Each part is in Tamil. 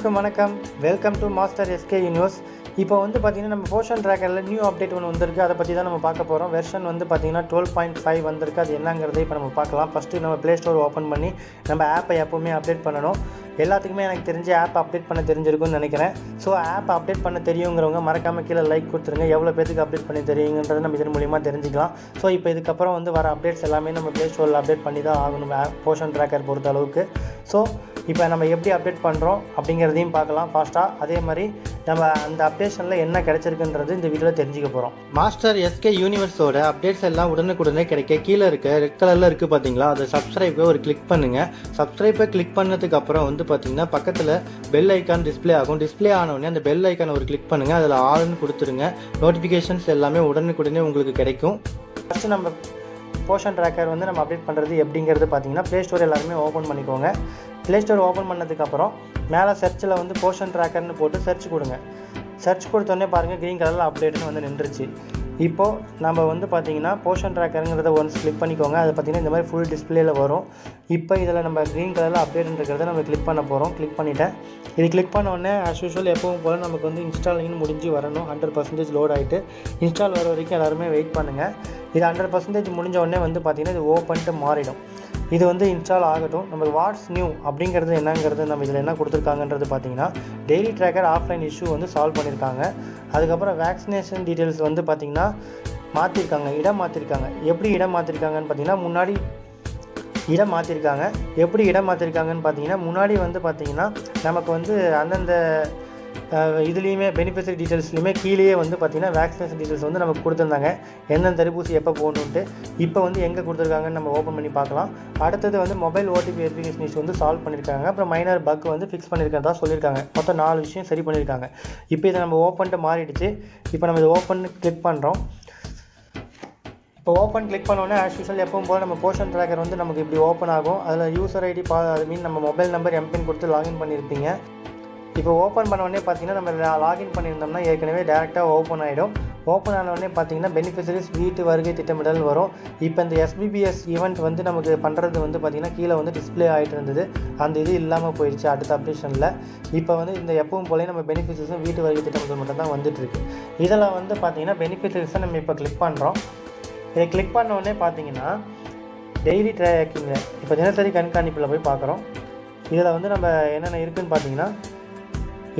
அனைவருக்கும் வணக்கம். Welcome to master SK universe இப்போ வந்து பார்த்திங்கன்னா நம்ம போர்ஷன் ட்ராக்கரில் நியூ அப்டேட் ஒன்று வந்திருக்கு. அதை பற்றி தான் நம்ம பார்க்க போகிறோம் வெர்ஷன் வந்து பார்த்தீங்கன்னா டுவெல் பாயிண்ட் ஃபைவ் வந்திருக்கு. அது என்னங்கிறதை இப்போ நம்ம பார்க்கலாம். ஃபஸ்ட்டு நம்ம ப்ளே ஸ்டோர் ஓப்பன் பண்ணி நம்ம ஆப்பை எப்போவுமே அப்டேட் பண்ணணும். எல்லாத்துக்குமே எனக்கு தெரிஞ்ச ஆப் அப்டேட் பண்ண தெரிஞ்சிருக்கும்னு நினைக்கிறேன். ஸோ ஆப் அப்டேட் பண்ண தெரியுங்கிறவங்க மறக்காமல் கீழே லைக் கொடுத்துருங்க. எவ்வளோ பேருக்கு அப்டேட் பண்ணி தெரியுங்கிறத நம்ம இதன் மூலியமாக தெரிஞ்சுக்கலாம். ஸோ இப்போ இதுக்கப்புறம் வந்து வர அப்டேட்ஸ் எல்லாமே நம்ம ப்ளே ஸ்டோரில் அப்டேட் பண்ணி தான் ஆகணும் ஆப் போர்ஷன் ட்ராக்கர் பொறுத்த அளவுக்கு. ஸோ இப்போ நம்ம எப்படி அப்டேட் பண்ணுறோம் அப்படிங்கிறதையும் பார்க்கலாம் ஃபாஸ்ட்டாக அதே மாதிரி நம்ம அந்த அப்டேஷனில் என்ன கிடைச்சிருக்குன்றது இந்த வீடியோவில் தெரிஞ்சுக்க போகிறோம் மாஸ்டர் எஸ்கே யூனிவர்ஸோட அப்டேட்ஸ் எல்லாம் உடனுக்குடனே கிடைக்க கீழே இருக்க ரெட் கலரில் இருக்குது பார்த்தீங்களா அதை சப்ஸ்கிரைபை ஒரு கிளிக் பண்ணுங்கள் சப்ஸ்கிரைபை கிளிக் பண்ணதுக்கு அப்புறம் வந்து பார்த்தீங்கன்னா பக்கத்தில் பெல் ஐக்கான் டிஸ்ப்ளே ஆகும். டிஸ்ப்ளே ஆனவுடனே அந்த பெல் ஐக்கானை ஒரு கிளிக் பண்ணுங்கள் அதில் ஆல்னு கொடுத்துருங்க. நோட்டிஃபிகேஷன்ஸ் எல்லாமே உடனுக்குடனே உங்களுக்கு கிடைக்கும். ஃபஸ்ட்டு நம்ம போர்ஷன் ட்ராக்கர் வந்து நம்ம அப்டேட் பண்ணுறது எப்படிங்கிறது பார்த்தீங்கன்னா ப்ளே ஸ்டோர் எல்லாருமே ஓப்பன் பண்ணிக்கோங்க. ப்ளே ஸ்டோர் ஓப்பன் பண்ணதுக்கப்புறம் மேலே சர்ச்சில் வந்து போர்ஷன் ட்ராக்கர்னு போட்டு சர்ச் கொடுங்க. சர்ச் கொடுத்தோடனே பாருங்கள் க்ரீன் கலரில் அப்டேட்னு வந்து நின்றுச்சு. இப்போது நம்ம வந்து பார்த்தீங்கன்னா போர்ஷன் ட்ராக்கருங்கிறத ஒன்ஸ் கிளிக் பண்ணிக்கோங்க. அது பார்த்தீங்கன்னா இந்த மாதிரி ஃபுல் டிஸ்பிளேயில் வரும். இப்போ இதில் நம்ம க்ரீன் கலரில் அப்டேட்ன்றத நம்ம கிளிக் பண்ண போகிறோம் கிளிக் பண்ணிவிட்டேன் இது கிளிக் பண்ண உடனே ஆஸ் யூஷுவல் எப்பவும் போல் நமக்கு வந்து இன்ஸ்டாலிங் முடிஞ்சு வரணும். ஹண்ட்ரட் பர்சன்டேஜ் லோட் ஆகிட்டு இன்ஸ்டால் வர வரைக்கும் எல்லாருமே வெயிட் பண்ணுங்கள் இது ஹண்ட்ரட் பர்சன்டேஜ் முடிஞ்ச உடனே வந்து பார்த்திங்கன்னா இது ஓப்பன்ட்டு மாறிடும். இது வந்து இன்ஸ்டால் ஆகட்டும். நமக்கு வாட்ஸ் நியூ அப்படிங்கிறது என்னங்கிறது நம்ம இதில் என்ன கொடுத்துருக்காங்கன்றது பார்த்தீங்கன்னா டெய்லி ட்ராக்கர் ஆஃப்லைன் இஷ்யூ வந்து சால்வ் பண்ணியிருக்காங்க. அதுக்கப்புறம் வேக்சினேஷன் டீட்டெயில்ஸ் வந்து பார்த்திங்கன்னா மாற்றிருக்காங்க இடம் மாற்றிருக்காங்க எப்படி இடம் மாற்றிருக்காங்கன்னு பார்த்தீங்கன்னா முன்னாடி இடம் மாற்றிருக்காங்க எப்படி இடம் மாற்றிருக்காங்கன்னு பார்த்தீங்கன்னா முன்னாடி வந்து பார்த்தீங்கன்னா நமக்கு வந்து அந்தந்த இதுலேயுமே பெனிஃபிஷரி டீட்டெயில்ஸ்லையுமே கீழேயே வந்து பார்த்தீங்கன்னா வேக்சினேஷன் டீட்டெயில்ஸ் வந்து நமக்கு கொடுத்துருந்தாங்க. எந்தெந்த தடுப்பூசி எப்போ போகணுன்ட்டு இப்போ வந்து எங்கே கொடுத்துருக்காங்கன்னு நம்ம ஓப்பன் பண்ணி பார்க்கலாம். அடுத்தது வந்து மொபைல் ஓடிபி வெரிஃபிகேஷன் இஷ்யூ வந்து சால்வ் பண்ணியிருக்காங்க அப்புறம் மைனர் பக் வந்து ஃபிக்ஸ் பண்ணியிருக்கிறதா சொல்லியிருக்காங்க மொத்தம் நாலு விஷயம் சரி பண்ணியிருக்காங்க இப்போ இதை நம்ம ஓப்பன்ட்டு மாறிடுச்சு. இப்போ நம்ம இதை ஓப்பன் கிளிக் பண்ணுறோம் இப்போ ஓப்பன் கிளிக் பண்ணோன்னே ஆஸ் யூஸ்வல் எப்பவும் போல் நம்ம போர்ஷன் ட்ராக்கர் வந்து நமக்கு இப்படி ஓப்பன் ஆகும். அதில் யூசர் ஐடி பா அது மீன் நம்ம மொபைல் நம்பர் எம்பின் கொடுத்து லாகின் பண்ணியிருப்பீங்க இப்போ ஓப்பன் பண்ண உடனே பார்த்தீங்கன்னா நம்ம லாகின் பண்ணியிருந்தோம்னா ஏற்கனவே டேரெக்டாக ஓப்பன் ஆகிடும் ஓப்பன் ஆன உடனே பார்த்தீங்கன்னா பெனிஃபிஷரிஸ் வீட்டு வருகை திட்டமிடல் வரும். இப்போ இந்த எஸ்பிபிஎஸ் ஈவெண்ட் வந்து நமக்கு பண்ணுறது வந்து பார்த்திங்கன்னா கீழே வந்து டிஸ்பிளே ஆகிட்டு இருந்தது. அந்த இது இல்லாமல் போயிடுச்சு அடுத்த அப்டேஷனில் இப்போ வந்து இந்த எப்பவும் போலே நம்ம பெனிஃபிஷரிஸும் வீட்டு வருகை திட்டமிடல் மட்டும் தான் இதெல்லாம் இதில் வந்து பார்த்தீங்கன்னா பெனிஃபிஷரிஸை நம்ம இப்போ கிளிக் பண்ணுறோம் இதை கிளிக் பண்ண உடனே பார்த்தீங்கன்னா டெய்லி ட்ராக்கிங்கில் இப்போ தினசரி கண்காணிப்பில் போய் பார்க்குறோம். இதில் வந்து நம்ம என்னென்ன இருக்குதுன்னு பார்த்தீங்கன்னா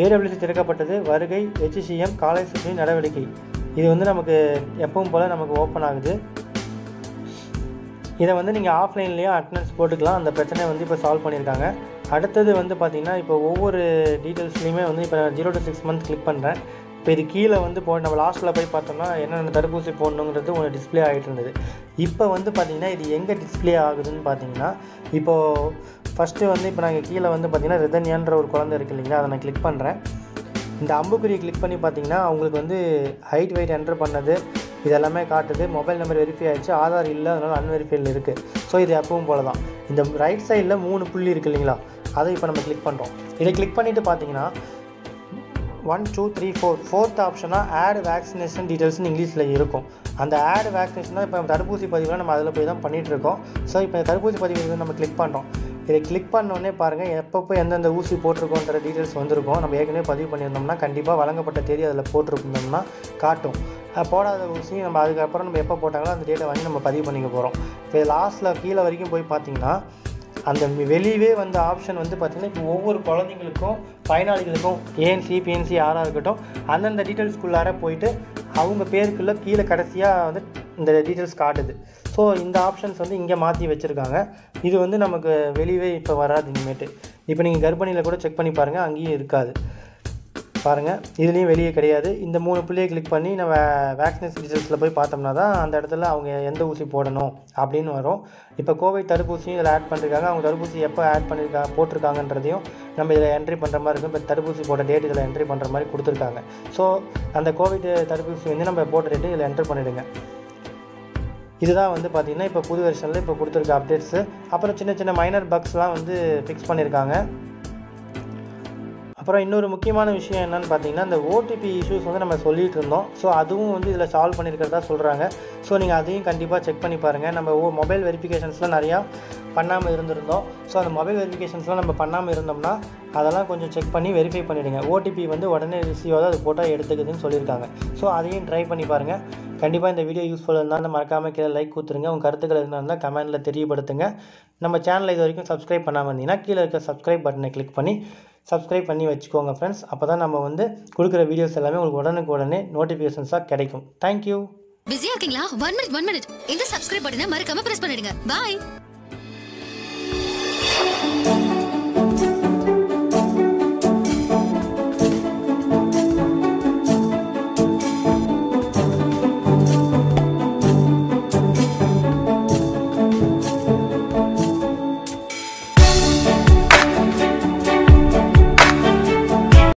ஏடபிள்யூசி திறக்கப்பட்டது. வருகை ஹெச்சிசிஎம் காலை சுற்றி நடவடிக்கை. இது வந்து நமக்கு எப்பவும் போல் நமக்கு ஓப்பன் ஆகுது. இதை வந்து நீங்கள் ஆஃப்லைன்லேயும் அட்டண்டன்ஸ் போட்டுக்கலாம். அந்த பிரச்சனையை வந்து இப்போ சால்வ் பண்ணியிருக்காங்க. அடுத்தது வந்து பார்த்திங்கன்னா இப்போ ஒவ்வொரு டீட்டெயில்ஸ்லையுமே வந்து இப்போ zero to six month click பண்ணுறேன் இப்போ இது கீழே வந்து போ நம்ம லாஸ்ட்டில் போய் பார்த்தோம்னா என்னென்ன தடுப்பூசி போடணுங்கிறது ஒன்று டிஸ்பிளே ஆகிட்டு இருந்தது. இப்போ வந்து பார்த்திங்கன்னா இது எங்கே டிஸ்பிளே ஆகுதுன்னு பார்த்தீங்கன்னா இப்போது ஃபஸ்ட்டு வந்து இப்போ நாங்கள் கீழே வந்து பார்த்திங்கன்னா ரிதன்யான்ற ஒரு குழந்தை இருக்குது இல்லைங்களா அதை நான் கிளிக் பண்ணுறேன் இந்த அம்புக்குறியை கிளிக் பண்ணி பார்த்தீங்கன்னா அவங்களுக்கு வந்து ஹைட் வெயிட் என்டர் பண்ணது இது எல்லாமே காட்டுது. மொபைல் நம்பர் வெரிஃபை ஆகிடுச்சு ஆதார் இல்லை அதனால் அன்வெரிஃபைடில் இருக்குது ஸோ இது எப்பவும் போல தான் இந்த ரைட் சைடில் மூணு புள்ளி இருக்குது இல்லைங்களா அதை இப்போ நம்ம கிளிக் பண்ணுறோம் இதை கிளிக் பண்ணிவிட்டு பார்த்தீங்கன்னா one two three four fourth ஆப்ஷனாக ஆட் வேக்சினேஷன் டீட்டெயில்ஸ்னு இங்கிலீஷில் இருக்கும். அந்த ஆட் வேக்சினேஷன் தான் இப்போ தடுப்பூசி பதிவுலாம் நம்ம அதில் போய் தான் பண்ணிகிட்ருக்கோம் ஸோ இப்போ தடுப்பூசி பதிவு நம்ம கிளிக் பண்ணுறோம் இதை கிளிக் பண்ணோடனே பாருங்கள் எப்பப்போ எந்தெந்த ஊசி போட்டிருக்கோன்ற டீட்டெயில்ஸ் வந்திருக்கும் நம்ம ஏற்கனவே பதிவு பண்ணியிருந்தோம்னா கண்டிப்பாக வழங்கப்பட்ட தேதி அதில் போட்டிருந்தோம்னா காட்டும். போடாத ஊசி நம்ம அதுக்கப்புறம் நம்ம எப்போ போட்டாங்களோ அந்த டேட்டை வாங்கி நம்ம பதிவு பண்ணிக்க போகிறோம் இப்போ லாஸ்ட்டில் கீழே வரைக்கும் போய் பார்த்தீங்கன்னா அந்த வெளியவே வந்த ஆப்ஷன் வந்து பார்த்திங்கன்னா இப்போ ஒவ்வொரு குழந்தைங்களுக்கும் பயனாளிகளுக்கும் ஏஎன்சி பிஎன்சி யாராக இருக்கட்டும் அந்தந்த டீட்டெயில்ஸ்குள்ளார போயிட்டு அவங்க பேருக்குள்ளே கீழே கடைசியாக வந்து இந்த டீட்டெயில்ஸ் காட்டுது. ஸோ இந்த ஆப்ஷன்ஸ் வந்து இங்கே மாற்றி வச்சுருக்காங்க. இது வந்து நமக்கு வெளியவே இப்போ வராது இனிமேட்டு. இப்போ நீங்கள் கர்ப்பிணியில் கூட செக் பண்ணி பாருங்கள் அங்கேயும் இருக்காது. பாருங்கள் இதுலேயும் வெளியே கிடையாது. இந்த மூணு பிள்ளையை கிளிக் பண்ணி நம்ம வேக்சினேஷன் டீட்டெயில்ஸில் போய் பார்த்தோம்னா தான் அந்த இடத்துல அவங்க எந்த ஊசி போடணும் அப்படின்னு வரும். இப்போ கோவிட் தடுப்பூசியும் இதில் ஆட் பண்ணியிருக்காங்க அவங்க தடுப்பூசி எப்போ ஆட் பண்ணியிருக்கா போட்டிருக்காங்கன்றதையும் நம்ம இதில் என்ட்ரி பண்ணுற மாதிரி இருக்கும். இப்போ தடுப்பூசி போட்ட டேட் இதில் என்ட்ரி பண்ணுற மாதிரி கொடுத்துருக்காங்க. ஸோ அந்த கோவிட் தடுப்பூசி வந்து நம்ம போட்ட டேட்டு இதில் என்ட்ரி பண்ணிவிடுங்க இதுதான் வந்து பார்த்திங்கன்னா இப்போ புது வெர்ஷனில் இப்போ கொடுத்துருக்க அப்டேட்ஸு அப்புறம் சின்ன சின்ன மைனர் பக்ஸ்லாம் வந்து ஃபிக்ஸ் பண்ணியிருக்காங்க அப்புறம் இன்னொரு முக்கியமான விஷயம் என்னன்னு பார்த்தீங்கன்னா இந்த ஓடிபி இஷ்யூஸ் வந்து நம்ம சொல்லிட்டு இருந்தோம். ஸோ அதுவும் வந்து இதில் சால்வ் பண்ணியிருக்கிறதா சொல்கிறாங்க ஸோ நீங்கள் அதையும் கண்டிப்பாக செக் பண்ணி பாருங்கள் நம்ம ஓ மொபைல் வெரிஃபிகேஷன்ஸ்லாம் நிறையா பண்ணாமல் இருந்திருந்தோம். ஸோ அந்த மொபைல் வெரிஃபிகேஷன்ஸ்லாம் நம்ம பண்ணாமல் இருந்தோம்னா அதெல்லாம் கொஞ்சம் செக் பண்ணி வெரிஃபை பண்ணிவிடுங்க ஓடிபி வந்து உடனே ரிசீவ் ஆகுது அது போட்டால் எடுத்துக்குதுன்னு சொல்லியிருக்காங்க. ஸோ அதையும் ட்ரை பண்ணி பாருங்கள் கண்டிப்பாக இந்த வீடியோ யூஸ்ஃபுல்லாக இருந்தால் மறக்காமல் கீழே லைக் கொடுத்துருங்க. உங்கள் கருத்துக்கள் இருந்தால் கமெண்ட்டில் தெரியப்படுத்துங்க. நம்ம சேனலை இது வரைக்கும் சப்ஸ்கிரைப் பண்ணாமல் இருந்தீங்கன்னா கீழே இருக்க சப்ஸ்கிரைப் பட்டனை கிளிக் பண்ணி சப்ஸ்கிரைப் பண்ணி வச்சுக்கோங்க ஃப்ரெண்ட்ஸ் அப்போ தான் நம்ம வந்து கொடுக்குற வீடியோஸ் எல்லாமே உங்களுக்கு உடனுக்கு உடனே நோட்டிஃபிகேஷன்ஸாக கிடைக்கும். தேங்க்யூ பிஸியா இருக்கீங்களா? ஒன் மினிட் ஒன் மினிட் இந்த சப்ஸ்கிரைப் பட்டனை மறக்காம பிரஸ் பண்ணிடுங்க. பாய்